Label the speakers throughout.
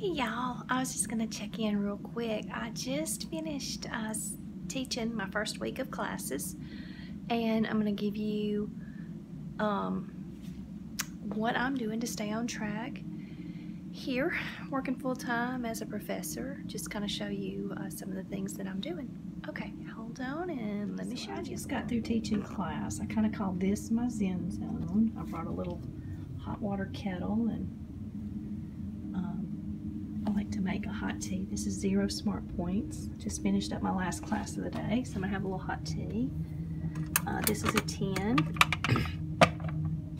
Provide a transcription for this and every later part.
Speaker 1: Hey y'all, I was just gonna check in real quick. I just finished uh, teaching my first week of classes and I'm gonna give you um, what I'm doing to stay on track here, working full-time as a professor, just kind of show you uh, some of the things that I'm doing. Okay, hold on and let me
Speaker 2: so
Speaker 1: show
Speaker 2: I
Speaker 1: you.
Speaker 2: just got through teaching class. I kind of call this my zen zone. I brought a little hot water kettle and I like to make a hot tea. This is Zero Smart Points. Just finished up my last class of the day, so I'm gonna have a little hot tea. Uh, this is a tin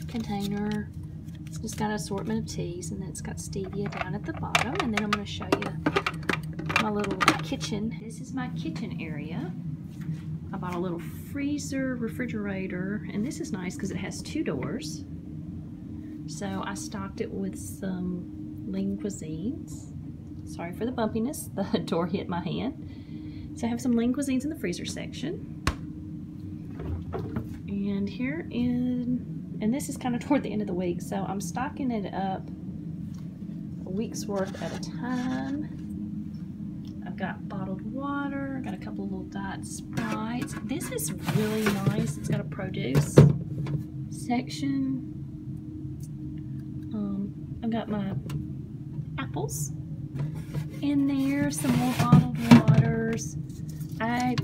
Speaker 2: container. It's just got an assortment of teas and then it's got stevia down at the bottom. And then I'm gonna show you my little kitchen. This is my kitchen area. I bought a little freezer refrigerator and this is nice because it has two doors. So I stocked it with some lean cuisines. Sorry for the bumpiness, the door hit my hand. So I have some lean cuisines in the freezer section. And here in, and this is kind of toward the end of the week, so I'm stocking it up a week's worth at a time. I've got bottled water, I've got a couple of little diet Sprites. This is really nice. It's got a produce section. Um, I've got my apples in there, some more bottled waters. I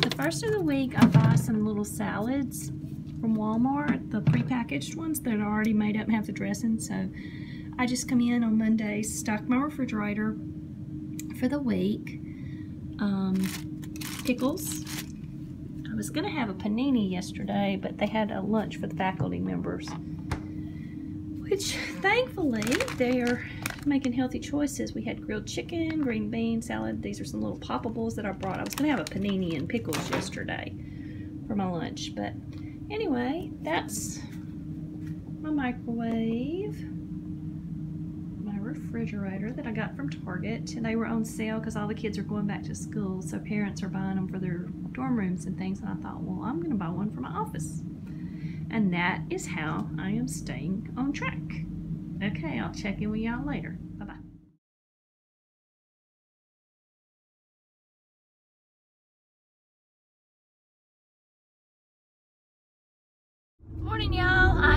Speaker 2: the first of the week I buy some little salads from Walmart, the prepackaged ones that are already made up and have the dressing. So I just come in on Mondays, stock my refrigerator for the week. Um, pickles. I was gonna have a panini yesterday, but they had a lunch for the faculty members, which thankfully they are making healthy choices. We had grilled chicken, green bean salad. These are some little poppables that I brought. I was gonna have a panini and pickles yesterday for my lunch, but anyway, that's my microwave, my refrigerator that I got from Target. And they were on sale because all the kids are going back to school, so parents are buying them for their dorm rooms and things. And I thought, well, I'm gonna buy one for my office. And that is how I am staying on track. Okay, I'll check in with y'all later.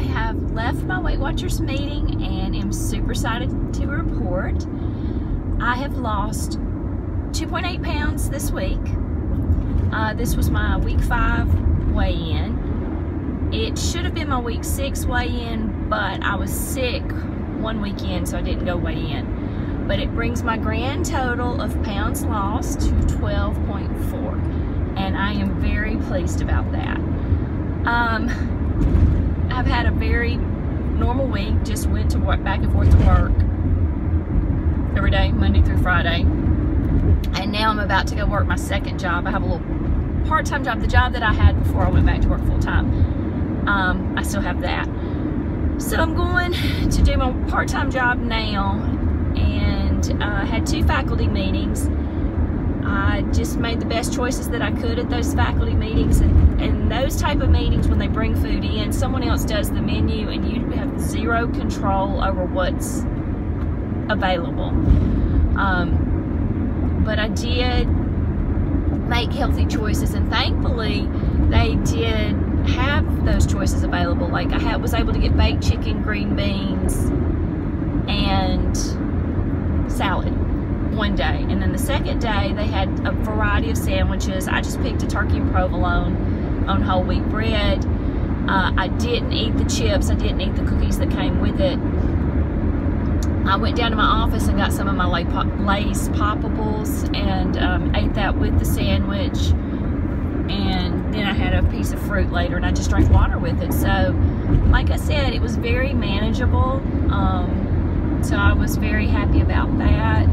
Speaker 1: I have left my Weight Watchers meeting and am super excited to report. I have lost 2.8 pounds this week. Uh, this was my week five weigh-in. It should have been my week six weigh-in, but I was sick one weekend, so I didn't go weigh in. But it brings my grand total of pounds lost to 12.4, and I am very pleased about that. Um, I've had a very normal week, just went to work, back and forth to work every day, Monday through Friday. And now I'm about to go work my second job. I have a little part-time job, the job that I had before I went back to work full-time. Um, I still have that. So I'm going to do my part-time job now and uh, had two faculty meetings. I just made the best choices that I could at those faculty meetings and, those type of meetings when they bring food in, someone else does the menu and you have zero control over what's available. Um, but I did make healthy choices and thankfully they did have those choices available. Like I had, was able to get baked chicken, green beans, and salad one day. And then the second day they had a variety of sandwiches. I just picked a turkey and provolone on whole wheat bread. Uh, I didn't eat the chips. I didn't eat the cookies that came with it. I went down to my office and got some of my Lay's poppables and um, ate that with the sandwich. And then I had a piece of fruit later and I just drank water with it. So, like I said, it was very manageable. Um, so I was very happy about that.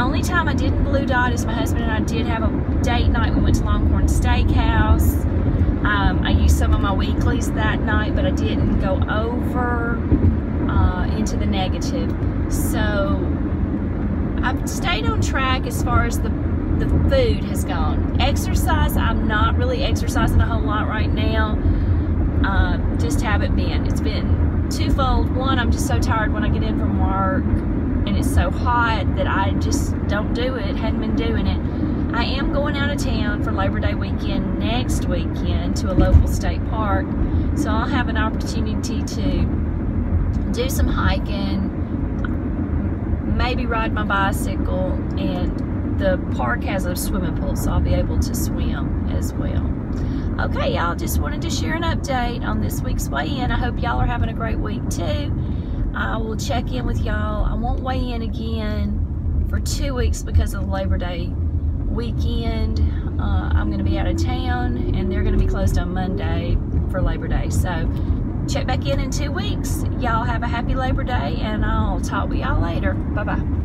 Speaker 1: Only time I didn't blue dot is my husband and I did have a date night. We went to Longhorn Steakhouse. Um, I used some of my weeklies that night, but I didn't go over uh, into the negative. So I've stayed on track as far as the the food has gone. Exercise, I'm not really exercising a whole lot right now. Uh, just haven't been. It's been twofold. One, I'm just so tired when I get in from work and it's so hot that I just don't do it. Hadn't been doing it. I am going out of town for Labor Day weekend next weekend to a local state park, so I'll have an opportunity to do some hiking, maybe ride my bicycle, and the park has a swimming pool, so I'll be able to swim as well. Okay, y'all, just wanted to share an update on this week's weigh-in. I hope y'all are having a great week too. I will check in with y'all. I won't weigh in again for two weeks because of the Labor Day weekend. Uh, I'm going to be out of town and they're going to be closed on Monday for Labor Day. So check back in in two weeks. Y'all have a happy Labor Day and I'll talk with y'all later. Bye-bye.